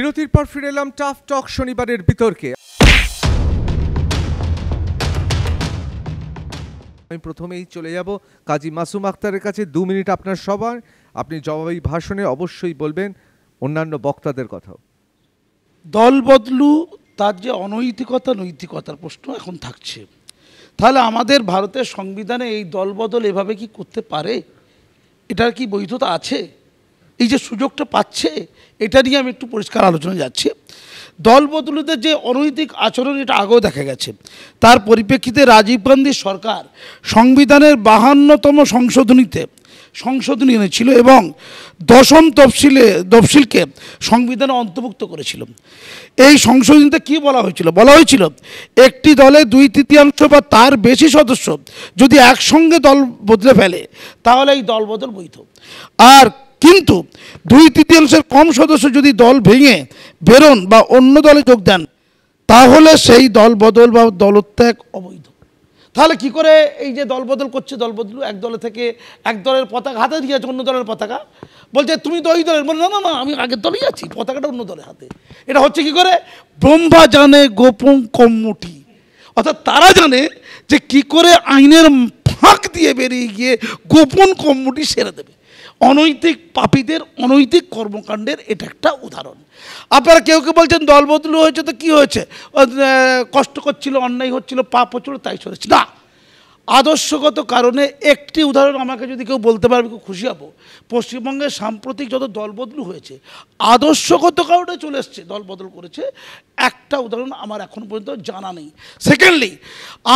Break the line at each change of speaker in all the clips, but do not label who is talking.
বিরতির পর ফিরে এলাম টাফ টক শনিবারের বিতর্কে। আমি প্রথমেই চলে যাব কাজী মাসুম আক্তারের কাছে। দু মিনিট আপনার সবার। আপনি জবাবি ভাষণে অবশ্যই বলবেন অন্যান্য বক্তাদের কথাও।
দল বদলু, তার যে অনৈতিকতা, নৈতিকতার প্রশ্ন এখন থাকছে। তাহলে আমাদের ভারতের সংবিধানে এই দলবদল এভাবে কি করতে পারে? এটার কি বৈধতা আছে? এই যে সুযোগটা পাচ্ছে, এটা নিয়ে আমি একটু পরিষ্কার আলোচনা যাচ্ছি। দল বদলুদের যে অনৈতিক আচরণ, এটা আগেও দেখা গেছে। তার পরিপ্রেক্ষিতে রাজীব গান্ধী সরকার সংবিধানের বাহান্নতম সংশোধনীতে সংশোধনী এনেছিল এবং দশম তফসিলে, তফসিলকে সংবিধানে অন্তর্ভুক্ত করেছিল। এই সংশোধনীতে কি বলা হয়েছিল? বলা হয়েছিল, একটি দলে দুই তৃতীয়াংশ বা তার বেশি সদস্য যদি একসঙ্গে দল বদলে ফেলে, তাহলে এই দল বদল বৈধ। আর কিন্তু দুই তৃতীয়াংশের কম সদস্য যদি দল ভেঙে বেরোন বা অন্য দলে যোগ দেন, তাহলে সেই দল বদল বা দলত্যাগ অবৈধ। তাহলে কি করে এই যে দল বদল করছে, দল বদল এক দলে থেকে এক দলের পতাকা হাতে দিয়ে আছে অন্য দলের পতাকা? বলছে, তুমি তো ওই দলের না না না, আমি আগের দলেই আছি, পতাকাটা অন্য দলের হাতে। এটা হচ্ছে কি করে? ব্রহ্মা জানে গোপন কম্মুটি অর্থাৎ তারা জানে যে কি করে আইনের ফাঁক দিয়ে বেরিয়ে গিয়ে গোপন কম্মুটি সেরে দেবে। অনৈতিক পাপীদের, অনৈতিক কর্মকাণ্ডের এটা একটা উদাহরণ। আপনারা কেউ কেউ বলছেন দল বদলু হয়েছে তো কী হয়েছে? কষ্ট করছিল, অন্যায় হচ্ছিল, পাপ হচ্ছিল, তাই সরেছে না আদর্শগত কারণে একটি উদাহরণ আমাকে যদি কেউ বলতে পারবে, খুব খুশি হব। পশ্চিমবঙ্গের সাম্প্রতিক যত দল বদলু হয়েছে, আদর্শগত কারণে চলে এসছে দল বদল করেছে, একটা উদাহরণ আমার এখন পর্যন্ত জানা নেই। সেকেন্ডলি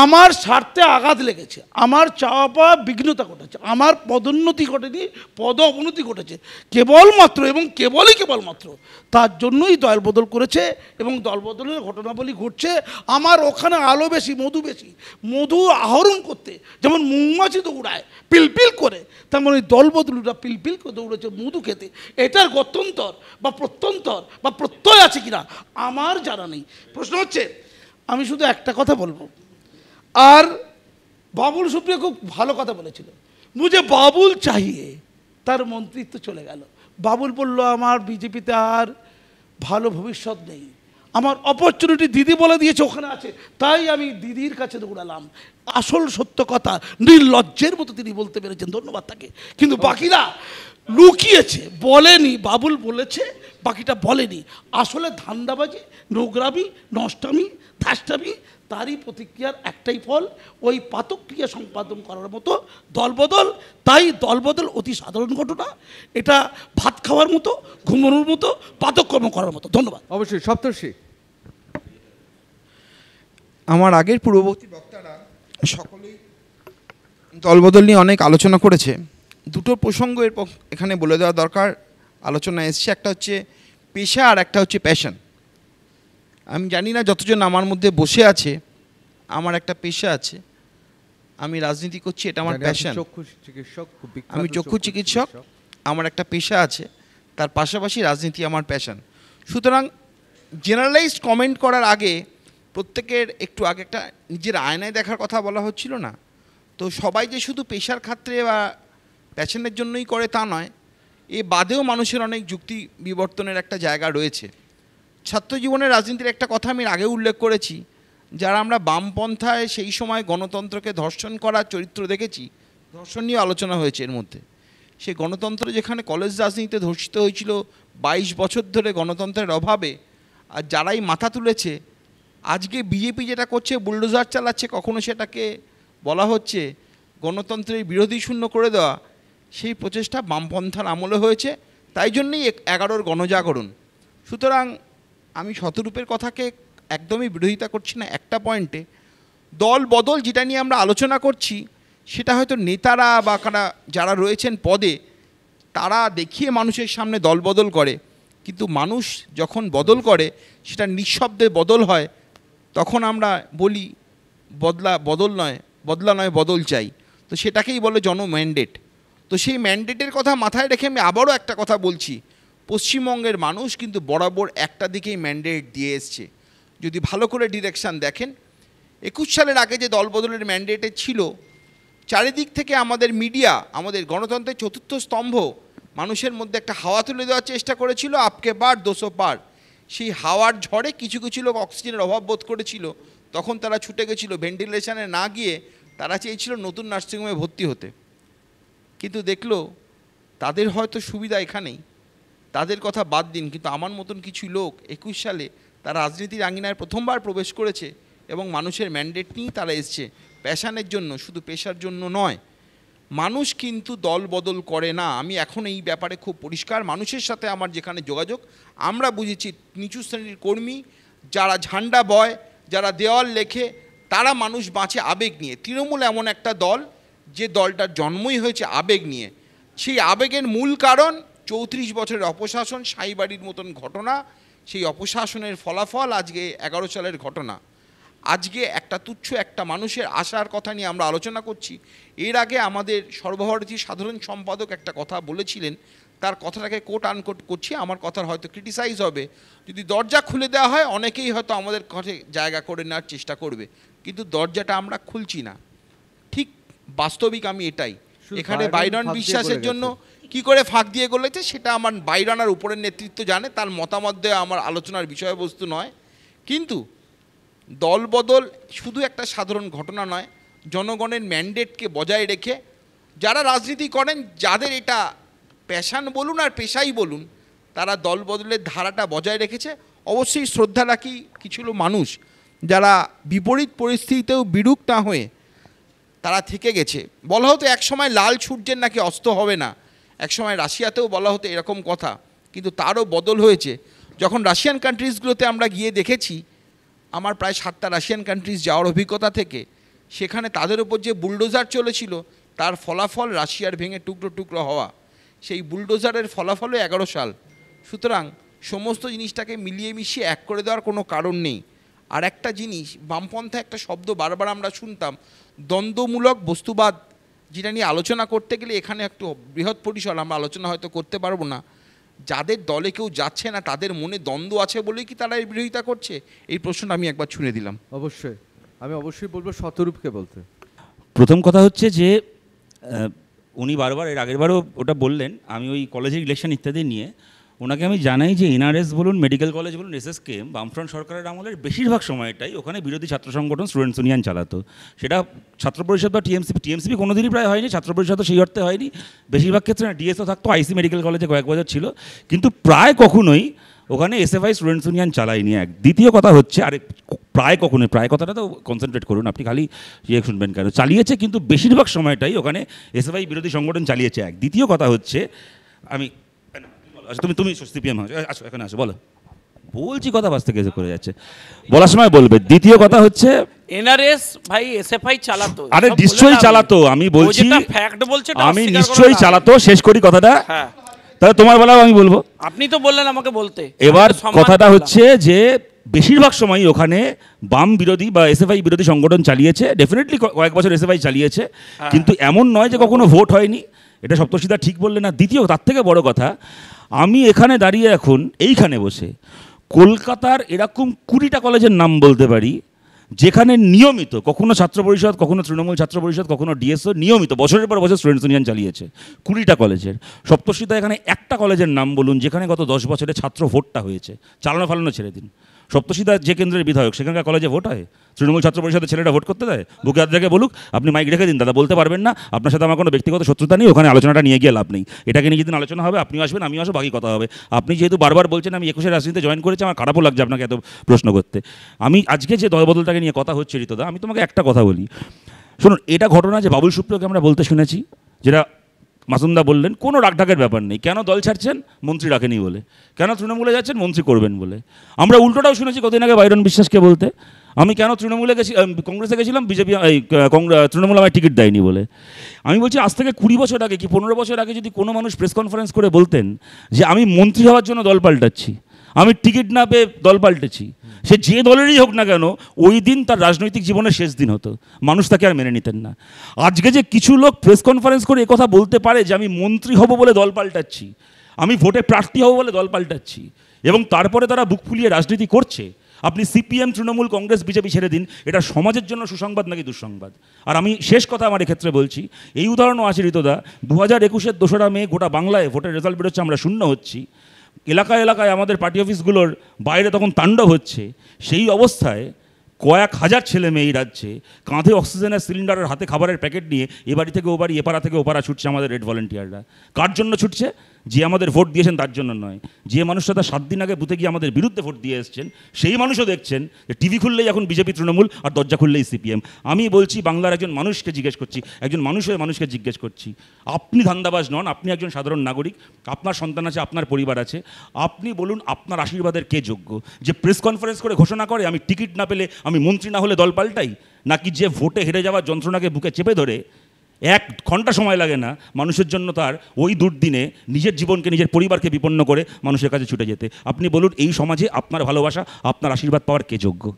আমার স্বার্থে আঘাত লেগেছে, আমার চাওয়া পাওয়া বিঘ্নতা ঘটেছে, আমার পদোন্নতি ঘটেনি, পদ অবনতি ঘটেছে, কেবলমাত্র এবং কেবলই কেবলমাত্র তার জন্যই দল বদল করেছে এবং দল বদলের ঘটনাবলী ঘটছে। আমার ওখানে আলো বেশি, মধু বেশি, মধু আহরণ করতে যেমন মৌমাছি দৌড়ায়, পিলপিল করে, তেমন ওই দল বদলুরা পিলপিল করে দৌড়েছে মধু খেতে। এটার গত্যন্তর বা প্রত্যন্তর বা প্রত্যয় আছে কিনা, আমার জানা নেই। প্রশ্ন হচ্ছে, আমি শুধু একটা কথা বলব। আর বাবুল সুপ্রিয় খুব ভালো কথা বলেছিল। মুঝে বাবুল চাহিয়ে তার মন্ত্রিত্ব চলে গেল। বাবুল বলল, আমার বিজেপিতে আর ভালো ভবিষ্যৎ নেই। আমার অপরচুনিটি দিদি বলে দিয়েছে ওখানে আছে। তাই আমি দিদির কাছে দৌড়ালাম। আসল সত্য কথা নির্লজ্জের মতো তিনি বলতে পেরেছেন ধন্যবাদ তাকে। কিন্তু বাকিরা লুকিয়েছে বলেনি বাবুল বলেছে বাকিটা বলেনি। আসলে ধান্দাবাজি নোংরামি নষ্টামি ধাস্টামি তারই প্রতিক্রিয়ার একটাই ফল ওই পাতক্রিয়া সম্পাদন করার মতো দলবদল। তাই দলবদল অতি সাধারণ ঘটনা। এটা ভাত খাওয়ার মতো ঘুমানোর মতো পাতকর্ম করার মতো। ধন্যবাদ।
অবশ্যই সপ্তর্ষি।
আমার আগের পূর্ববর্তী বক্তারা সকলেই দলবদল নিয়ে অনেক আলোচনা করেছে। দুটো প্রসঙ্গ এর এখানে বলে দেওয়া দরকার আলোচনা এসছে একটা হচ্ছে পেশা আর একটা হচ্ছে প্যাশন আমি জানি না যতজন আমার মধ্যে বসে আছে আমার একটা পেশা আছে আমি রাজনীতি করছি এটা আমার প্যাশন
চিকিৎসক
আমি চক্ষু চিকিৎসক আমার একটা পেশা আছে তার পাশাপাশি রাজনীতি আমার প্যাশন সুতরাং জেনারেলাইজড কমেন্ট করার আগে প্রত্যেকের একটু আগে একটা নিজের আয়নায় দেখার কথা বলা হচ্ছিল না। তো সবাই যে শুধু পেশার ক্ষেত্রে বা প্যাশনের জন্যই করে তা নয়, এ বাদেও মানুষের অনেক যুক্তি বিবর্তনের একটা জায়গা রয়েছে। ছাত্র জীবনের রাজনীতির একটা কথা আমি আগে উল্লেখ করেছি, যারা আমরা বামপন্থায় সেই সময় গণতন্ত্রকে ধর্ষণ করার চরিত্র দেখেছি, ধর্ষণ নিয়ে আলোচনা হয়েছে এর মধ্যে। সেই গণতন্ত্র যেখানে কলেজ রাজনীতিতে ধর্ষিত হয়েছিল, বাইশ বছর ধরে গণতন্ত্রের অভাবে, আর যারাই মাথা তুলেছে আজকে বিজেপি যেটা করছে, বুলডোজার চালাচ্ছে, কখনো সেটাকে বলা হচ্ছে গণতন্ত্রের বিরোধী শূন্য করে দেওয়া, সেই প্রচেষ্টা বামপন্থার আমলে হয়েছে। তাই জন্যই এগারোর গণজাগরণ। সুতরাং আমি শতরূপের কথাকে একদমই বিরোধিতা করছি না একটা পয়েন্টে। দল বদল যেটা নিয়ে আমরা আলোচনা করছি, সেটা হয়তো নেতারা বা কারা, যারা রয়েছেন পদে, তারা দেখিয়ে মানুষের সামনে দল বদল করে। কিন্তু মানুষ যখন বদল করে, সেটা নিঃশব্দে বদল হয়। তখন আমরা বলি, বদলা, বদল নয়, বদলা নয়, বদল চাই। তো সেটাকেই বলে জন ম্যান্ডেট। তো সেই ম্যান্ডেটের কথা মাথায় রেখে আমি আবারও একটা কথা বলছি। পশ্চিমবঙ্গের মানুষ কিন্তু বরাবর একটা দিকেই ম্যান্ডেট দিয়ে এসছে। যদি ভালো করে ডিরেকশান দেখেন, একুশ সালের আগে যে দলবদলের ম্যান্ডেটে ছিল, চারিদিক থেকে আমাদের মিডিয়া আমাদের গণতন্ত্রের চতুর্থ স্তম্ভ মানুষের মধ্যে একটা হাওয়া তুলে দেওয়ার চেষ্টা করেছিল, আপকে পার, দোষো পার। সেই হাওয়ার ঝড়ে কিছু কিছু লোক অক্সিজেনের অভাব বোধ করেছিল। তখন তারা ছুটে গেছিল ভেন্টিলেশনে না গিয়ে তারা চেয়েছিল নতুন নার্সিংহোমে ভর্তি হতে। কিন্তু দেখল, তাদের হয়তো সুবিধা এখানেই। তাদের কথা বাদ দিন, কিন্তু আমার মতন কিছু লোক একুশ সালে তারা রাজনীতির আঙিনায় প্রথমবার প্রবেশ করেছে এবং মানুষের ম্যান্ডেট নিয়েই তারা এসছে। প্যাশানের জন্য, শুধু পেশার জন্য নয় মানুষ কিন্তু দল বদল করে না। আমি এখন এই ব্যাপারে খুব পরিষ্কার। মানুষের সাথে আমার যেখানে যোগাযোগ, আমরা বুঝেছি নিচু শ্রেণির কর্মী, যারা ঝান্ডা বয়, যারা দেওয়াল লেখে, তারা মানুষ বাঁচে আবেগ নিয়ে। তৃণমূল এমন একটা দল, যে দলটার জন্মই হয়েছে আবেগ নিয়ে। সেই আবেগের মূল কারণ চৌত্রিশ বছরের অপশাসন, সাইবাড়ির মতন ঘটনা। সেই অপশাসনের ফলাফল আজকে এগারো সালের ঘটনা। আজকে একটা তুচ্ছ একটা মানুষের আশার কথা নিয়ে আমরা আলোচনা করছি। এর আগে আমাদের সর্বভারতীয় সাধারণ সম্পাদক একটা কথা বলেছিলেন তার কথাটাকে কোট আনকোট করছি আমার কথার হয়তো ক্রিটিসাইজ হবে। যদি দরজা খুলে দেওয়া হয় অনেকেই হয়তো আমাদের ঘরে জায়গা করে নেওয়ার চেষ্টা করবে কিন্তু দরজাটা আমরা খুলছি না। ঠিক বাস্তবিক আমি এটাই। এখানে
বাইরন
বিশ্বাসের জন্য। কি করে ফাঁক দিয়ে গলেছে সেটা আমার বাইরানার উপরের নেতৃত্ব জানে তার মতামত দেওয়া আমার আলোচনার বিষয়বস্তু নয়। কিন্তু দলবদল শুধু একটা সাধারণ ঘটনা নয়, জনগণের ম্যান্ডেটকে বজায় রেখে যারা রাজনীতি করেন, যাদের এটা প্যাশান বলুন আর পেশাই বলুন, তারা দলবদলের ধারাটা বজায় রেখেছে। অবশ্যই শ্রদ্ধা রাখি কিছু মানুষ, যারা বিপরীত পরিস্থিতিতেও বিরূপ না হয়ে তারা থেকে গেছে। বলা হতো এক সময় লাল সূর্যের নাকি অস্ত হবে না, এক সময় রাশিয়াতেও বলা হতো এরকম কথা, কিন্তু তারও বদল হয়েছে। যখন রাশিয়ান কান্ট্রিজগুলোতে আমরা গিয়ে দেখেছি আমার প্রায় সাতটা রাশিয়ান কান্ট্রিজ যাওয়ার অভিজ্ঞতা থেকে, সেখানে তাদের উপর যে বুলডোজার চলেছিল, তার ফলাফল রাশিয়ার ভেঙে টুকরো টুকরো হওয়া। সেই বুলডোজারের ফলাফলও এগারো সাল। সুতরাং সমস্ত জিনিসটাকে মিলিয়ে মিশিয়ে এক করে দেওয়ার কোনো কারণ নেই। আর একটা জিনিস, বামপন্থা একটা শব্দ বারবার আমরা শুনতাম, দ্বন্দ্বমূলক বস্তুবাদ, যেটা নিয়ে আলোচনা করতে গেলে এখানে একটু বৃহৎ পরিসর আমরা আলোচনা হয়তো করতে পারব না। যাদের দলে কেউ যাচ্ছে না তাদের মনে দ্বন্দ্ব আছে বলেই কি তারা এই বিরোধিতা করছে? এই প্রশ্নটা আমি একবার ছুঁড়ে দিলাম।
অবশ্যই। আমি অবশ্যই বলব শতরূপকে বলতে।
প্রথম কথা হচ্ছে যে উনি বারবার এর আগেরবারও ওটা বললেন আমি ওই কলেজের ইলেকশন ইত্যাদি নিয়ে ওনাকে আমি জানাই যে এনআরএস বলুন, মেডিকেল কলেজ বলুন, এস এসএসকে বামফ্রন্ট সরকারের আমলের বেশিরভাগ সময়টাই ওখানে বিরোধী ছাত্র সংগঠন স্টুডেন্টস ইউনিয়ন চালাতো। সেটা ছাত্র পরিষদ বা টিএমসিপি টিএমসিপি কোনোদিনই প্রায় হয়নি, ছাত্র পরিষদও সেই অর্থে হয়নি। বেশিরভাগ ক্ষেত্রে না, ডিএসও থাকতো, আইসি মেডিকেল কলেজে কয়েক বছর ছিল। কিন্তু প্রায় কখনোই ওখানে এস এসএফআই স্টুডেন্টস ইউনিয়ন চালায়নি এক। দ্বিতীয় কথা হচ্ছে, আরে প্রায় কখনোই, প্রায় কথাটা তো কনসেন্ট্রেট করুন, আপনি খালি ইয়ে শুনবেন কেন? চালিয়েছে, কিন্তু বেশিরভাগ সময়টাই ওখানে এস এসএফআই বিরোধী সংগঠন চালিয়েছে এক। দ্বিতীয় কথা হচ্ছে, আমি আচ্ছা তুমি তুমি সিপিএম আসো এখানে আসো বলো। বলছি কথা বাস থেকে করে যাচ্ছে। বলার সময় বলবে। দ্বিতীয় কথা হচ্ছে
এনআরএস ভাই এসএফআই চালাতো।
আরে নিশ্চয়ই চালাতো আমি বলছি
ফ্যাক্ট বলছে
আমি নিশ্চয়ই চালাতো শেষ করি কথাটা।
হ্যাঁ।
তাহলে তোমার বেলাও আমি বলব।
আপনি তো বললেন আমাকে বলতে।
এবার কথাটা হচ্ছে যে বেশিরভাগ সময় ওখানে বাম বিরোধী বা এসএফআই বিরোধী সংগঠন চালিয়েছে। ডেফিনেটলি কয়েক বছর এসএফআই চালিয়েছে।
হ্যাঁ।
কিন্তু এমন নয় যে কখনো ভোট হয়নি। এটা সপ্তর্ষিদা ঠিক বললে না, দ্বিতীয় তার থেকে বড় কথা, আমি এখানে দাঁড়িয়ে এখন এইখানে বসে কলকাতার এরকম কুড়িটা কলেজের নাম বলতে পারি, যেখানে নিয়মিত, কখনো ছাত্র পরিষদ, কখনো তৃণমূল ছাত্র পরিষদ, কখনো ডিএসও, নিয়মিত, বছরের পর বছর স্টুডেন্টস ইউনিয়ন চালিয়েছে, কুড়িটা কলেজের। সপ্তর্ষিদা এখানে একটা কলেজের নাম বলুন, যেখানে গত দশ বছরে ছাত্র ভোটটা হয়েছে, চালানো ফালানো ছেড়ে দিন। সপ্তর্ষিদা যে কেন্দ্রের বিধায়ক, সেখানকার কলেজে ভোট হয়? তৃণমূল ছাত্র পরিষদের ছেলেটা ভোট করতে দেয়? বুকে হাত রেখে বলুক, আপনি মাইক রেখে দিন, দাদা বলতে পারবেন না, আপনার সাথে আমার কোনো ব্যক্তিগত শত্রুতা নেই, ওখানে আলোচনাটা নিয়ে গিয়ে লাভ নেই। এটাকে নিয়ে যেদিন আলোচনা হবে, আপনিও আসবেন, আমিও আসব, বাকি কথা হবে। আপনি যেহেতু বারবার বলছেন, আমি একুশে রাজনীতিতে জয়েন করেছি, আমার খারাপও লাগছে আপনাকে এত প্রশ্ন করতে। আমি আজকে যে দলবদলটাকে নিয়ে কথা হচ্ছে ঋতদা আমি তোমাকে একটা কথা বলি। শুনুন, এটা ঘটনা যে বাবুল সুপ্রিয়কে আমরা বলতে শুনেছি, যেটা মাসুমদা বললেন, কোনো রাগঢাকের ব্যাপার নেই। কেন দল ছাড়ছেন? মন্ত্রী রাখেনি বলে। কেন তৃণমূলে যাচ্ছেন? মন্ত্রী করবেন বলে। আমরা উল্টোটাও শুনেছি কতদিন আগে বাইরন বিশ্বাসকে বলতে। আমি কেন তৃণমূলে গেছি কংগ্রেসে গেছিলাম, বিজেপি এই তৃণমূল আমায় টিকিট দেয়নি বলে। আমি বলছি, আজ থেকে কুড়ি বছর আগে কি, পনেরো বছর আগে যদি কোনো মানুষ প্রেস কনফারেন্স করে বলতেন যে, আমি মন্ত্রী হওয়ার জন্য দল পাল্টাচ্ছি আমি টিকিট না পেয়ে দল পাল্টেছি। সে যে দলেরই হোক না কেন, ওই দিন তার রাজনৈতিক জীবনের শেষ দিন হতো। মানুষ তাকে আর মেনে নিতেন না। আজকে যে কিছু লোক প্রেস কনফারেন্স করে কথা বলতে পারে যে আমি মন্ত্রী হব বলে দল পাল্টাচ্ছি, আমি ভোটে প্রার্থী হব বলে দল পাল্টাচ্ছি, এবং তারপরে তারা বুক ফুলিয়ে রাজনীতি করছে, আপনি সিপিএম, তৃণমূল, কংগ্রেস, বিজেপি ছেড়ে দিন, এটা সমাজের জন্য সুসংবাদ নাকি দুঃসংবাদ? আর আমি শেষ কথা আমার এক্ষেত্রে বলছি, এই উদাহরণও আছে ঋতদা, দু হাজার একুশের দোসরা মে গোটা বাংলায় ভোটের রেজাল্ট বেরোচ্ছে, আমরা শূন্য হচ্ছি। এলাকায় এলাকায় আমাদের পার্টি অফিসগুলোর বাইরে তখন তাণ্ডব হচ্ছে। সেই অবস্থায় কয়েক হাজার ছেলে মেয়ে রাজ্যে কাঁধে অক্সিজেনের সিলিন্ডারের হাতে খাবারের প্যাকেট নিয়ে এ বাড়ি থেকে ও বাড়ি এপাড়া থেকে ওপাড়া ছুটছে আমাদের রেড ভলেন্টিয়াররা। কার জন্য ছুটছে? যে আমাদের ভোট দিয়েছেন তার জন্য নয়। যে মানুষটা তার সাত দিন আগে বুথে গিয়ে আমাদের বিরুদ্ধে ভোট দিয়ে এসছেন, সেই মানুষও দেখছেন যে টিভি খুললেই এখন বিজেপি, তৃণমূল আর দরজা খুললেই সিপিএম। আমি বলছি, বাংলার একজন মানুষকে জিজ্ঞেস করছি, একজন মানুষের মানুষকে জিজ্ঞেস করছি, আপনি ধান্দাবাজ নন, আপনি একজন সাধারণ নাগরিক, আপনার সন্তান আছে, আপনার পরিবার আছে, আপনি বলুন আপনার আশীর্বাদের কে যোগ্য? যে প্রেস কনফারেন্স করে ঘোষণা করে আমি টিকিট না পেলে আমি মন্ত্রী না হলে দল পাল্টাই? নাকি যে ভোটে হেরে যাওয়ার যন্ত্রণাকে বুকে চেপে ধরে এক ঘণ্টা সময় লাগে না মানুষের জন্য তার ওই দুর্দিনে নিজের জীবনকে নিজের পরিবারকে বিপন্ন করে মানুষের কাছে ছুটে যেতে। আপনি বলুন এই সমাজে আপনার ভালোবাসা আপনার আশীর্বাদ পাওয়ার কে যোগ্য?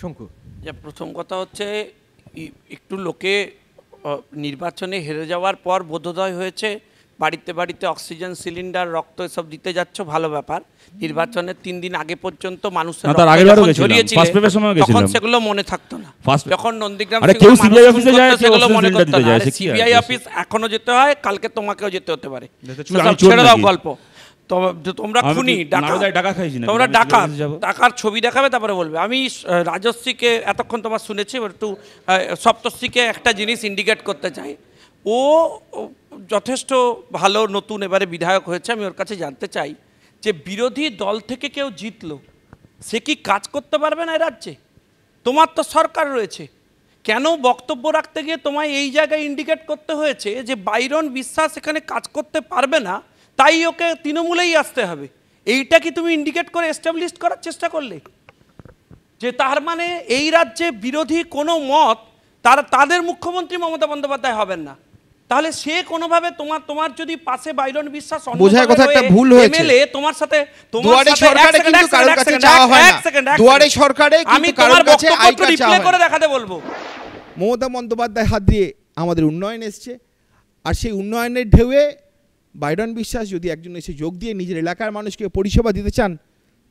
শঙ্কু।
যে প্রথম কথা হচ্ছে একটু লোকে নির্বাচনে হেরে যাওয়ার পর বোধোদয় হয়েছে বাড়িতে বাড়িতে অক্সিজেন সিলিন্ডার রক্ত এসব দিতে যাচ্ছ ভালো ব্যাপার। নির্বাচনের তিন দিন আগে পর্যন্ত মানুষের তখন সেগুলো মনে থাকতো না। যখন নন্দীগ্রাম সেগুলো মনে করতো না। সিবিআই অফিস এখনও যেতে হয় কালকে তোমাকেও যেতে হতে পারে। ছেড়ে দাও গল্প। তোমরা খুনি? তোমরা
যাব?
টাকার ছবি দেখাবে তারপরে বলবে। আমি রাজশ্রীকে এতক্ষণ তোমার শুনেছি একটু আহ, একটা জিনিস ইন্ডিকেট করতে চাই। ও যথেষ্ট ভালো নতুন এবারে বিধায়ক হয়েছে, আমি ওর কাছে জানতে চাই যে বিরোধী দল থেকে কেউ জিতলো, সে কি কাজ করতে পারবে না রাজ্যে? তোমার তো সরকার রয়েছে, কেন বক্তব্য রাখতে গিয়ে তোমায় এই জায়গায় ইন্ডিকেট করতে হয়েছে যে বাইরন বিশ্বাস এখানে কাজ করতে পারবে না, তাই ওকে তৃণমূলেই আসতে হবে? এইটা কি তুমি ইন্ডিকেট করে এস্টাবলিশ করার চেষ্টা করলে? যে তার মানে এই রাজ্যে বিরোধী কোনো মত তার, তাদের মুখ্যমন্ত্রী মমতা বন্দ্যোপাধ্যায় হবেন না। তাহলে সে কোনোভাবে তোমার তোমার যদি পাশে বাইরন বিশ্বাস
বোঝার কথা একটা
হয়ে
ভুল হয়েছে।
MLA তোমার সাথে তোমার সাথে-
সরকারে কিন্তু কারোর কাছে চাওয়া হয় না। দুয়ারে সরকারে কিন্তু কারোর কাছে
রিপ্লে করে দেখাতে বলব
মমতা বন্দ্যোপাধ্যায় হাত দিয়ে আমাদের উন্নয়ন এসছে আর সেই উন্নয়নের ঢেউয়ে বাইডন বিশ্বাস যদি একজন এসে যোগ দিয়ে নিজের এলাকার মানুষকে পরিষেবা দিতে চান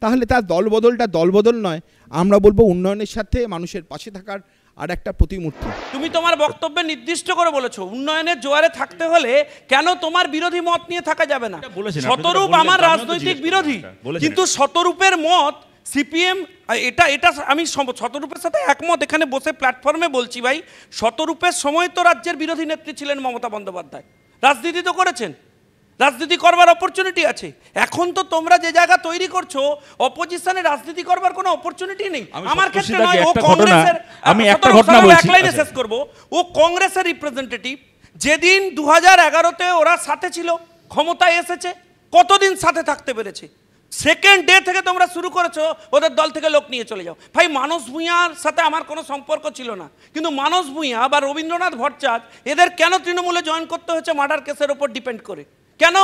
তাহলে তার দলবদলটা দলবদল নয় আমরা বলব উন্নয়নের সাথে মানুষের পাশে থাকার আর একটা প্রতিমূর্তি।
তুমি তোমার বক্তব্যে নির্দিষ্ট করে বলেছ উন্নয়নের জোয়ারে থাকতে হলে কেন তোমার বিরোধী মত নিয়ে থাকা যাবে না? শতরূপ আমার রাজনৈতিক বিরোধী। কিন্তু শতরূপের মত সিপিএম এটা এটা আমি শতরূপের সাথে একমত এখানে বসে প্ল্যাটফর্মে বলছি ভাই শতরূপের সময় তো রাজ্যের বিরোধী নেত্রী ছিলেন মমতা বন্দ্যোপাধ্যায়। রাজনীতি তো করেছেন। রাজনীতি করবার অপরচুনিটি আছে। এখন তো তোমরা যে জায়গা তৈরি করছ অপোজিশনে রাজনীতি করবার কোনো অপরচুনিটি নেই। আমার ক্ষেত্রে নয় ও কংগ্রেসের
আমি একটা
সতেরো
ঘটনা বলছি।
লাইনে
আচ্ছা।
শেষ করব। ও কংগ্রেসের রিপ্রেজেন্টেটিভ যেদিন দু হাজার এগারোতে ওরা সাথে ছিল ক্ষমতায় এসেছে কতদিন সাথে থাকতে পেরেছে? সেকেন্ড ডে থেকে তোমরা শুরু করেছ ওদের দল থেকে লোক নিয়ে চলে যাও। ভাই মানস ভূঁইয়ার সাথে আমার কোনো সম্পর্ক ছিল না। কিন্তু মানস ভূঁইয়া বা রবীন্দ্রনাথ ভট্টাচার্য এদের কেন তৃণমূলে জয়েন করতে হচ্ছে মার্ডার কেসের ওপর ডিপেন্ড করে? কেন?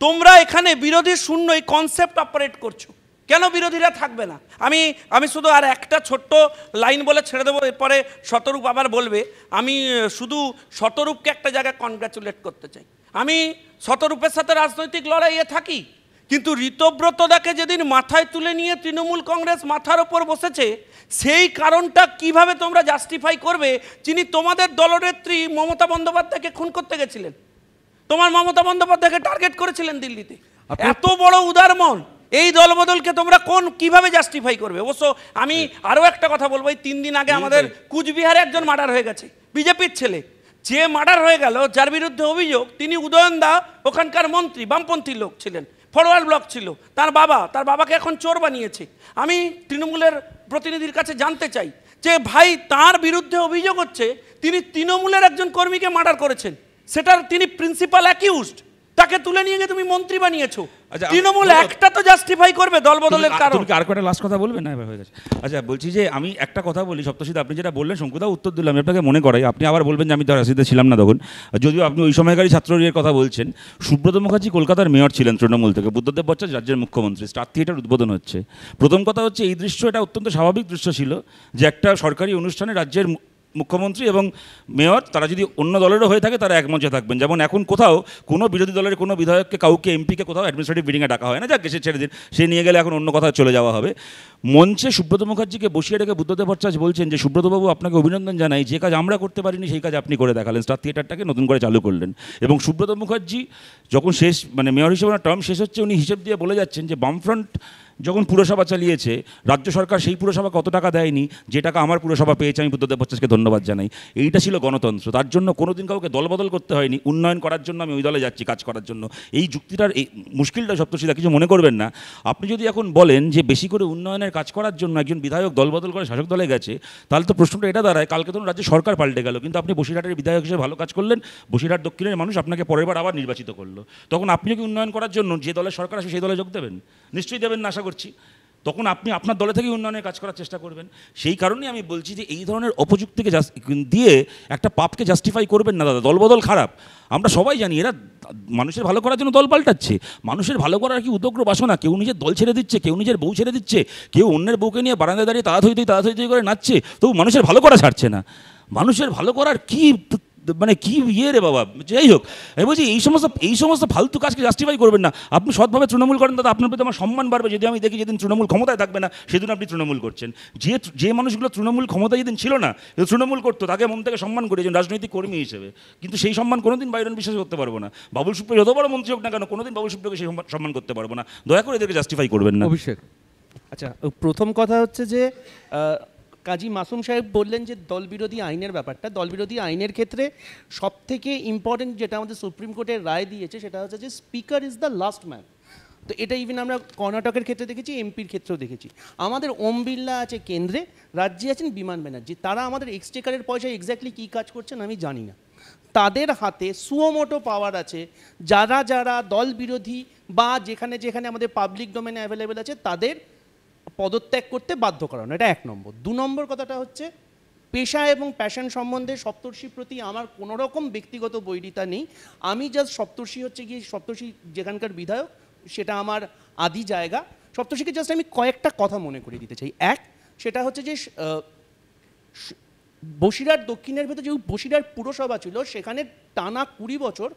তোমরা এখানে বিরোধী শূন্য এই কনসেপ্ট অপারেট করছ। কেন বিরোধীরা থাকবে না? আমি আমি শুধু আর একটা ছোট্ট লাইন বলে ছেড়ে দেবো, এরপরে শতরূপ আবার বলবে। আমি শুধু শতরূপকে একটা জায়গায় কনগ্রাচুলেট করতে চাই। আমি শতরূপের সাথে রাজনৈতিক লড়াইয়ে থাকি, কিন্তু ঋতব্রতদাকে যেদিন মাথায় তুলে নিয়ে তৃণমূল কংগ্রেস মাথার ওপর বসেছে, সেই কারণটা কীভাবে তোমরা জাস্টিফাই করবে, যিনি তোমাদের দলনেত্রী মমতা বন্দ্যোপাধ্যায়কে খুন করতে গেছিলেন? তোমার মমতা বন্দ্যোপাধ্যায়কে টার্গেট করেছিলেন দিল্লিতে। এত বড় উদার মন এই দলবদলকে তোমরা কোন কীভাবে জাস্টিফাই করবে? অবশ্য আমি আরও একটা কথা বলব এই তিন দিন আগে আমাদের কুচবিহারে একজন মার্ডার হয়ে গেছে বিজেপির ছেলে। যে মার্ডার হয়ে গেল যার বিরুদ্ধে অভিযোগ তিনি উদয়ন দা ওখানকার মন্ত্রী বামপন্থী লোক ছিলেন ফরওয়ার্ড ব্লক ছিল। তার বাবা তার বাবাকে এখন চোর বানিয়েছে। আমি তৃণমূলের প্রতিনিধির কাছে জানতে চাই যে ভাই তার বিরুদ্ধে অভিযোগ হচ্ছে তিনি তৃণমূলের একজন কর্মীকে মার্ডার করেছেন। সেটার তিনি প্রিন্সিপাল অ্যাকিউজড তাকে তুলে নিয়ে গিয়ে তুমি মন্ত্রী বানিয়েছো।
আচ্ছা,
তৃণমূল একটা তো জাস্টিফাই করবে দলবদলের
তুমি-
কারণ।
তুমি আর কটা লাস্ট কথা বলবে? না হয়ে গেছে। আচ্ছা বলছি যে আমি একটা কথা বলি সপ্তশীতে আপনি যেটা বললেন শঙ্কুদা উত্তর দিলাম আমি আপনাকে মনে করাই। আপনি আবার বলবেন যে আমি তো রাজনীতিতে ছিলাম না তখন। যদিও আপনি ওই সময়কারই ছাত্রলীগের কথা বলছেন। সুব্রত মুখার্জি কলকাতার মেয়র ছিলেন তৃণমূল থেকে। বুদ্ধদেব ভট্টাচার্য রাজ্যের মুখ্যমন্ত্রী। স্টার থিয়েটার উদ্বোধন হচ্ছে। প্রথম কথা হচ্ছে এই দৃশ্য এটা অত্যন্ত স্বাভাবিক দৃশ্য ছিল যে একটা সরকারি অনুষ্ঠানে রাজ্যের মুখ্যমন্ত্রী এবং মেয়র, তারা যদি অন্য দলেরও হয়ে থাকে, তারা একমঞ্চে থাকবেন। যেমন এখন কোথাও কোনো বিরোধী দলের কোনো বিধায়ককে, কাউকে, এমপিকে কোথাও অ্যাডমিনিস্ট্রেটিভ মিটিংয়ে ডাকা হয় না। যাক সে ছেড়ে দিন। সে নিয়ে গেলে এখন অন্য কোথাও চলে যাওয়া হবে। মঞ্চে সুব্রত মুখার্জিকে বসিয়ে রেখে বুদ্ধদেব ভট্টাচার্য বলছেন যে, সুব্রতবাবু, আপনাকে অভিনন্দন জানাই। যে কাজ আমরা করতে পারিনি, সেই কাজ আপনি করে দেখালেন। স্টার থিয়েটারটাকে নতুন করে চালু করলেন। এবং সুব্রত মুখার্জি যখন শেষ মানে মেয়র হিসেবে টার্ম শেষ হচ্ছে, উনি হিসেব দিয়ে বলে যাচ্ছেন যে, বামফ্রন্ট যখন পুরসভা চালিয়েছে, রাজ্য সরকার সেই পুরসভা কত টাকা দেয়নি? যে টাকা আমার পুরসভা পেয়েছে, আমি বুদ্ধদেব ভট্টাচার্যকে ধন্যবাদ জানাই। এইটা ছিল গণতন্ত্র। তার জন্য কোনোদিন কাউকে দলবদল করতে হয়নি। উন্নয়ন করার জন্য আমি ওই দলে যাচ্ছি, কাজ করার জন্য। এই যুক্তিটার, এই মুশকিলটা সপ্তশীদা কিছু মনে করবেন না। আপনি যদি এখন বলেন যে বেশি করে উন্নয়নের কাজ করার জন্য একজন বিধায়ক দলবদল করে শাসক দলে গেছে, তাহলে তো প্রশ্নটা এটা দাঁড়ায়, কালকে ধরুন রাজ্যে সরকার পাল্টে গেল। কিন্তু আপনি বসিরহাটের বিধায়ক হিসেবে ভালো কাজ করলেন, বসিরহাট দক্ষিণের মানুষ আপনাকে পরের বার আবার নির্বাচিত করল। তখন আপনি কি উন্নয়ন করার জন্য যে দলের সরকার আসে সেই দলে যোগ দেবেন? নিশ্চয়ই দেবেন না, আশা করছি, তখন আপনি আপনার দলে থেকে উন্নয়নের কাজ করার চেষ্টা করবেন। সেই কারণেই আমি বলছি যে এই ধরনের অপযুক্তিকে দিয়ে একটা পাপকে জাস্টিফাই করবেন না দাদা, দলবদল খারাপ। আমরা সবাই জানি এরা মানুষের ভালো করার জন্য দল পাল্টাচ্ছে। মানুষের ভালো করার কি উদগ্র বাসনা? কেউ নিজের দল ছেড়ে দিচ্ছে, কেউ নিজের বউ ছেড়ে দিচ্ছে, কেউ অন্যের বউকে নিয়ে বারান্দায় দাঁড়িয়ে তাড়া থই তাড়া থই করে নাচছে, তবু মানুষের ভালো করা ছাড়ছে না। মানুষের ভালো করার কি মানে কি ইয়ে রে বাবা? যাই হোক আমি বলছি এই সমস্ত এই সমস্ত ফালতু কাজকে জাস্টিফাই করবেন না। আপনি সৎভাবে তৃণমূল করেন দাদা আপনার প্রতি আমার সম্মান বাড়বে। যদি আমি দেখি যেদিন তৃণমূল ক্ষমতায় থাকবে না সেদিন আপনি তৃণমূল করছেন। যে যে মানুষগুলো তৃণমূল ক্ষমতায় যেদিন ছিল না যে তৃণমূল করতো তাকে মন থেকে সম্মান করে একজন রাজনৈতিক কর্মী হিসেবে। কিন্তু সেই সম্মান কোনোদিন বাইরন বিশ্বাস করতে পারব না। বাবুল সুপ্রিয় যত বড় মন্ত্রী হোক না কেন কোনোদিন বাবুল সুপ্রিয়কে সেই সম্মান- করতে পারব না। দয়া করে এদেরকে জাস্টিফাই করবেন না।
অভিষেক।
আচ্ছা প্রথম কথা হচ্ছে যে কাজী মাসুম সাহেব বললেন যে দলবিরোধী আইনের ব্যাপারটা। দলবিরোধী আইনের ক্ষেত্রে সব থেকে ইম্পর্টেন্ট যেটা আমাদের সুপ্রিম কোর্টের রায় দিয়েছে সেটা হচ্ছে যে speaker is the last man তো এটা ইভেন আমরা কর্ণাটকের ক্ষেত্রে দেখেছি এমপির ক্ষেত্রেও দেখেছি। আমাদের ওম বিড়লা আছে কেন্দ্রে, রাজ্যে আছেন বিমান ব্যানার্জি। তারা আমাদের এক্সটেকারের পয়সায় এক্স্যাক্টলি কী কাজ করছেন আমি জানি না। তাদের হাতে সুয়োমোটো পাওয়ার আছে। যারা যারা দল বিরোধী বা যেখানে যেখানে আমাদের পাবলিক ডোমেনে অ্যাভেলেবেল আছে, তাদের পদত্যাগ করতে বাধ্য করানো, এটা এক নম্বর। দু নম্বর কথাটা হচ্ছে, পেশা এবং প্যাশন সম্বন্ধে সপ্তর্ষির প্রতি আমার কোনো রকম ব্যক্তিগত বৈরিতা নেই। আমি জাস্ট সপ্তর্ষি হচ্ছে গিয়ে, সপ্তর্ষি যেখানকার বিধায়ক, সেটা আমার আদি জায়গা। সপ্তর্ষিকে জাস্ট আমি কয়েকটা কথা মনে করে দিতে চাই। এক, সেটা হচ্ছে যে বসিরার দক্ষিণের ভেতর যে বসিরার পুরসভা ছিল, সেখানে টানা কুড়ি বছর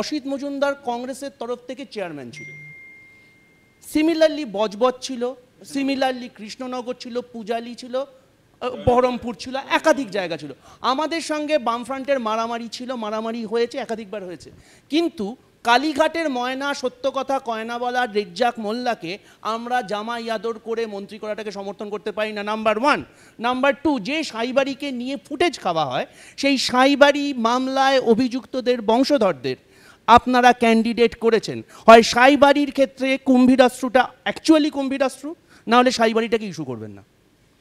অসিত মজুমদার কংগ্রেসের তরফ থেকে চেয়ারম্যান ছিল। সিমিলারলি বজবজ ছিল সিমিলারলি কৃষ্ণনগর ছিল পূজালি ছিল বহরমপুর ছিল, একাধিক জায়গা ছিল। আমাদের সঙ্গে বামফ্রন্টের মারামারি ছিল, মারামারি হয়েছে, একাধিকবার হয়েছে। কিন্তু কালীঘাটের ময়না, সত্য কথা কয়না বলা রেজ্জাক মোল্লাকে আমরা জামা ইয়াদর করে মন্ত্রী করাটাকে সমর্থন করতে পারি না। নাম্বার ওয়ান নাম্বার টু যে সাইবাড়িকে নিয়ে ফুটেজ খাওয়া হয়, সেই সাইবাড়ি মামলায় অভিযুক্তদের বংশধরদের আপনারা ক্যান্ডিডেট করেছেন। হয় সাইবাড়ির ক্ষেত্রে কুম্ভীরাস্ত্রুটা অ্যাকচুয়ালি কুম্ভীরাস্ত্রু না হলে সাইবাড়িটাকে ইস্যু করবেন না।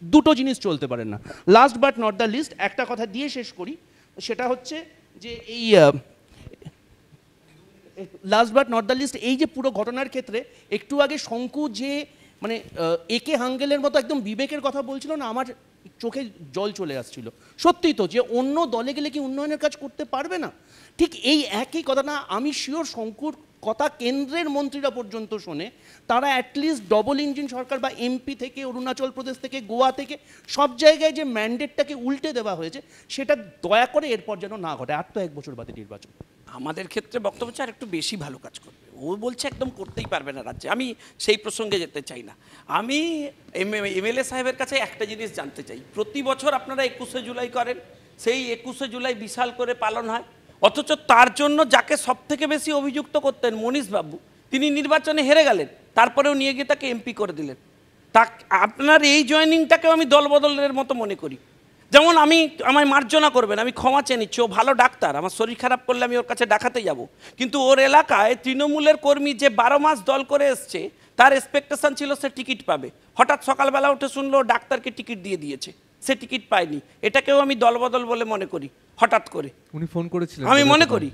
দুটো জিনিস চলতে পারেন না। Last but not the least একটা কথা দিয়ে শেষ করি, সেটা হচ্ছে যে এই last but not the least এই যে পুরো ঘটনার ক্ষেত্রে একটু আগে শঙ্কু যে মানে একে হাঙ্গেলের মতো একদম বিবেকের কথা বলছিল না, আমার চোখে জল চলে আসছিল। সত্যি তো, যে অন্য দলে গেলে কি উন্নয়নের কাজ করতে পারবে না? ঠিক এই একই কথা না আমি শিওর শঙ্কুর কথা কেন্দ্রের মন্ত্রীরা পর্যন্ত শোনে, তারা অ্যাটলিস্ট ডবল ইঞ্জিন সরকার বা এমপি থেকে, অরুণাচল প্রদেশ থেকে, গোয়া থেকে, সব জায়গায় যে ম্যান্ডেটটাকে উল্টে দেওয়া হয়েছে, সেটা দয়া করে এরপর যেন না ঘটে। আর তো এক বছর বাদে নির্বাচন।
আমাদের ক্ষেত্রে বক্তব্য হচ্ছে আর একটু বেশি ভালো কাজ করবে। ও বলছে একদম করতেই পারবে না রাজ্যে। আমি সেই প্রসঙ্গে যেতে চাই না। আমি এমএলএ সাহেবের কাছে একটা জিনিস জানতে চাই। প্রতি বছর আপনারা একুশে জুলাই করেন। সেই একুশে জুলাই বিশাল করে পালন হয়। অথচ তার জন্য যাকে সব থেকে বেশি অভিযুক্ত করতেন মনীষ বাবু, তিনি নির্বাচনে হেরে গেলেন, তারপরেও নিয়ে গিয়ে তাকে এমপি করে দিলেন। তা আপনার এই জয়েনিংটাকেও আমি দলবদলের মতো মনে করি। যেমন আমি আমায় মার্জনা করবেন, আমি ক্ষমা চেয়ে নিচ্ছি, ও ভালো ডাক্তার, আমার শরীর খারাপ করলে আমি ওর কাছে দেখাতে যাব। কিন্তু ওর এলাকায় তৃণমূলের কর্মী যে বারো মাস দল করে এসছে, তার এক্সপেকটেশন ছিল সে টিকিট পাবে। হঠাৎ সকালবেলা উঠে শুনলো ডাক্তারকে টিকিট দিয়ে দিয়েছে। সে টিকিট পায়নি এটাকেও আমি দলবদল বলে মনে করি হঠাৎ করে।
উনি ফোন করেছিলেন
আমি মনে করি।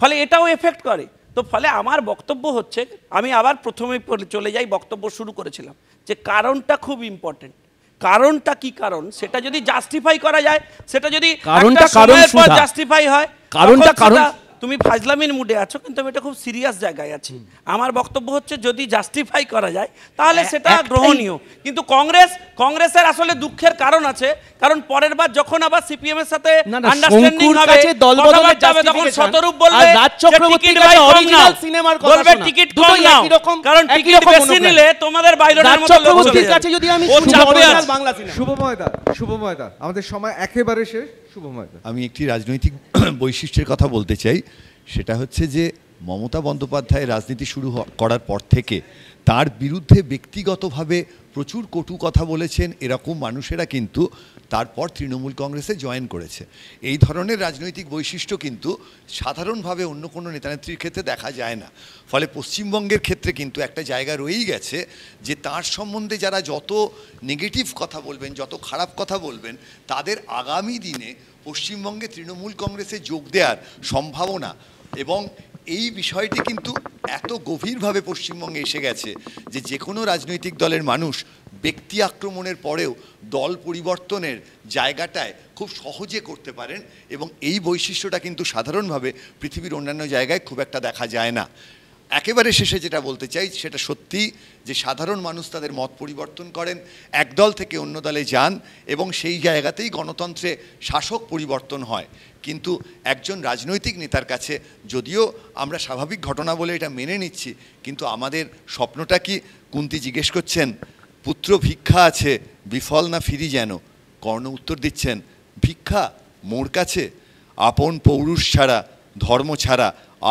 ফলে এটাও এফেক্ট করে। তো ফলে আমার বক্তব্য হচ্ছে আমি আবার প্রথমে চলে যাই বক্তব্য শুরু করেছিলাম যে কারণটা খুব ইম্পর্টেন্ট কারণটা কি কারণ? সেটা যদি জাস্টিফাই করা যায় সেটা যদি
কারণটা কারণ।
জাস্টিফাই হয়
কারণটা কারণ-
তুমি ফাজলামির মুডে আছো কিন্তু আমি এটা খুব সিরিয়াস জায়গায় আছি। আমার বক্তব্য হচ্ছে যদি জাস্টিফাই করা যায় তাহলে সেটা গ্রহণীয়। কিন্তু কংগ্রেস কংগ্রেসের আসলে দুঃখের কারণ আছে কারণ পরের বার যখন আবার সিপিএম এর সাথে আন্ডারস্ট্যান্ডিং হবে
দলবদলের
কথাবার্তা তখন শতরূপ বলবে
রাজ চক্রবর্তীর কাছে
কম
সিনেমার কথা
বলবে টিকিট কম নাও। কারণ টিকিট বেশি নিলে তোমাদের বাইরের
রাজ
মতো
চক্রবর্তীর কাছে যদি আমি
আছে।
বাংলা সিনেমা
শুভময়দা শুভময়দা আমাদের সময় একেবারে শেষ। শুভময়দা
আমি একটি রাজনৈতিক বৈশিষ্ট্যের কথা বলতে চাই। সেটা হচ্ছে যে মমতা বন্দ্যোপাধ্যায় রাজনীতি শুরু করার পর থেকে তার বিরুদ্ধে ব্যক্তিগতভাবে প্রচুর কটু কথা বলেছেন এরকম মানুষেরা কিন্তু তারপর তৃণমূল কংগ্রেসে জয়েন করেছে। এই ধরনের রাজনৈতিক বৈশিষ্ট্য কিন্তু সাধারণভাবে অন্য কোনো নেতানেত্রীর ক্ষেত্রে দেখা যায় না। ফলে পশ্চিমবঙ্গের ক্ষেত্রে কিন্তু একটা জায়গা রয়েই গেছে যে তার সম্বন্ধে যারা যত নেগেটিভ কথা বলবেন, যত খারাপ কথা বলবেন, তাদের আগামী দিনে পশ্চিমবঙ্গে তৃণমূল কংগ্রেসে যোগ দেওয়ার সম্ভাবনা এবং এই বিষয়টি কিন্তু এত গভীরভাবে পশ্চিমবঙ্গে এসে গেছে যে যে কোনো রাজনৈতিক দলের মানুষ ব্যক্তি আক্রমণের পরেও দল পরিবর্তনের জায়গাটায় খুব সহজে করতে পারেন এবং এই বৈশিষ্ট্যটা কিন্তু সাধারণভাবে পৃথিবীর অন্যান্য জায়গায় খুব একটা দেখা যায় না। একেবারে শেষে যেটা বলতে চাই, সেটা সত্যি যে সাধারণ মানুষ তাদের মত পরিবর্তন করেন এক দল থেকে অন্য দলে যান এবং সেই জায়গাতেই গণতন্ত্রে শাসক পরিবর্তন হয়। কিন্তু একজন রাজনৈতিক নেতার কাছে যদিও আমরা স্বাভাবিক ঘটনা বলে এটা মেনে নিচ্ছি, কিন্তু আমাদের স্বপ্নটা কি? কুন্তি জিজ্ঞেস করছেন, পুত্র ভিক্ষা আছে, বিফল না ফিরি যেন? কর্ণ উত্তর দিচ্ছেন, ভিক্ষা, মোর কাছে। আপন পৌরুষ ছাড়া, ধর্ম ছাড়া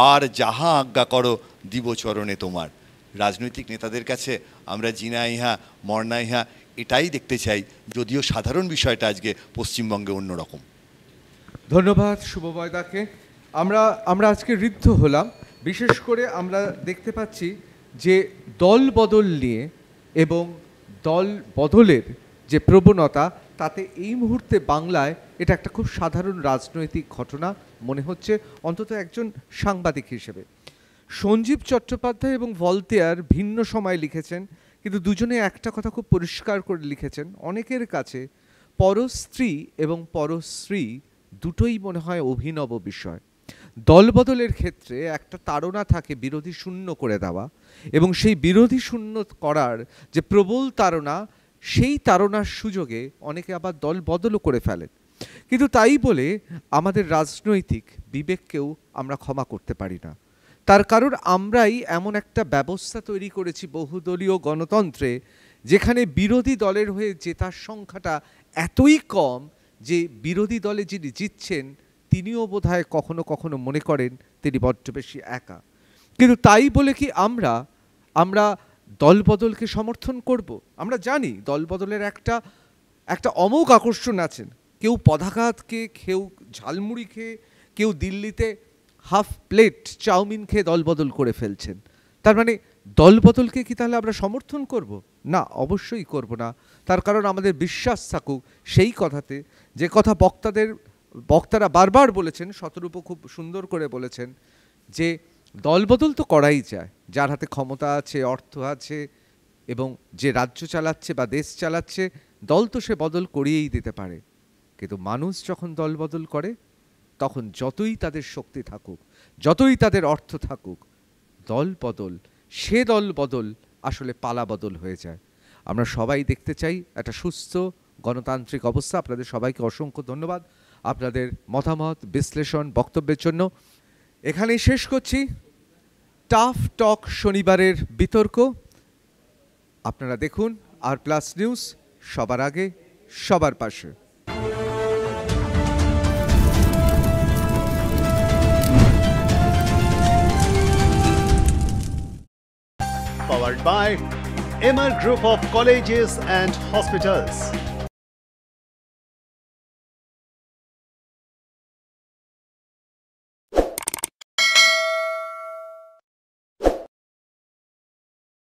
আর যাহা আজ্ঞা করো দিবচরণে তোমার। রাজনৈতিক নেতাদের কাছে আমরা জিনা ইহা, মর্না ইহা এটাই দেখতে চাই, যদিও সাধারণ বিষয়টা আজকে পশ্চিমবঙ্গে অন্যরকম।
ধন্যবাদ শুভময়দাকে। আমরা আমরা আজকে ঋদ্ধ হলাম। বিশেষ করে আমরা দেখতে পাচ্ছি যে দল বদল নিয়ে এবং দল বদলের যে প্রবণতা, তাতে এই মুহূর্তে বাংলায় এটা একটা খুব সাধারণ রাজনৈতিক ঘটনা মনে হচ্ছে, অন্তত একজন সাংবাদিক হিসেবে। সঞ্জীব চট্টোপাধ্যায় এবং ভলতেয়ার ভিন্ন সময় লিখেছেন, কিন্তু দুজনে একটা কথা খুব পরিষ্কার করে লিখেছেন। অনেকের কাছে পরস্ত্রী এবং পরশ্রী দুটোই মনে হয় অভিনব বিষয়। দলবদলের ক্ষেত্রে একটা তাড়না থাকে বিরোধী শূন্য করে দেওয়া এবং সেই বিরোধী শূন্য করার যে প্রবল তাড়না, সেই তাড়নার সুযোগে অনেকে আবার দল বদলও করে ফেলেন। কিন্তু তাই বলে আমাদের রাজনৈতিক বিবেককেও আমরা ক্ষমা করতে পারি না। তার কারণ আমরাই এমন একটা ব্যবস্থা তৈরি করেছি বহুদলীয় গণতন্ত্রে, যেখানে বিরোধী দলের হয়ে জেতার সংখ্যাটা এতই কম যে বিরোধী দলে যিনি জিতছেন, তিনিও বোধহয় কখনো কখনো মনে করেন তিনি বড্ড বেশি একা। কিন্তু তাই বলে কি আমরা আমরা দলবদলকে সমর্থন করব? আমরা জানি দলবদলের একটা একটা অমোঘ আকর্ষণ আছেন। কেউ পদাঘাত খেয়ে কেউ ঝালমুড়ি খেয়ে, কেউ দিল্লিতে হাফ প্লেট চাউমিন খেয়ে দলবদল করে ফেলছেন। তার মানে দলবদলকে কি তাহলে আমরা সমর্থন করব? না, অবশ্যই করব না। তার কারণ আমাদের বিশ্বাস থাকুক সেই কথাতে। যে কথা বক্তাদের, বক্তারা বারবার বলেছেন, শতরূপ খুব সুন্দর করে বলেছেন, যে দলবদল তো করাই যায়। যার হাতে ক্ষমতা আছে, অর্থ আছে, এবং যে রাজ্য চালাচ্ছে বা দেশ চালাচ্ছে, দল তো সে বদল করিয়েই দিতে পারে। কিন্তু মানুষ যখন দল বদল করে তখন যতই তাদের শক্তি থাকুক, যতই তাদের অর্থ থাকুক, দল বদল, সে দল বদল আসলে পালা বদল হয়ে যায়। আমরা সবাই দেখতে চাই একটা সুস্থ গণতান্ত্রিক অবস্থা। আপনাদের সবাইকে অসংখ্য ধন্যবাদ আপনাদের মতামত, বিশ্লেষণ, বক্তব্যের জন্য। এখানেই শেষ করছি। টাফ টক শনিবারের বিতর্ক। আপনারা দেখুন আর প্লাস নিউজ সবার আগে, সবার পাশে।
Powered by Emmer Group of Colleges and Hospitals.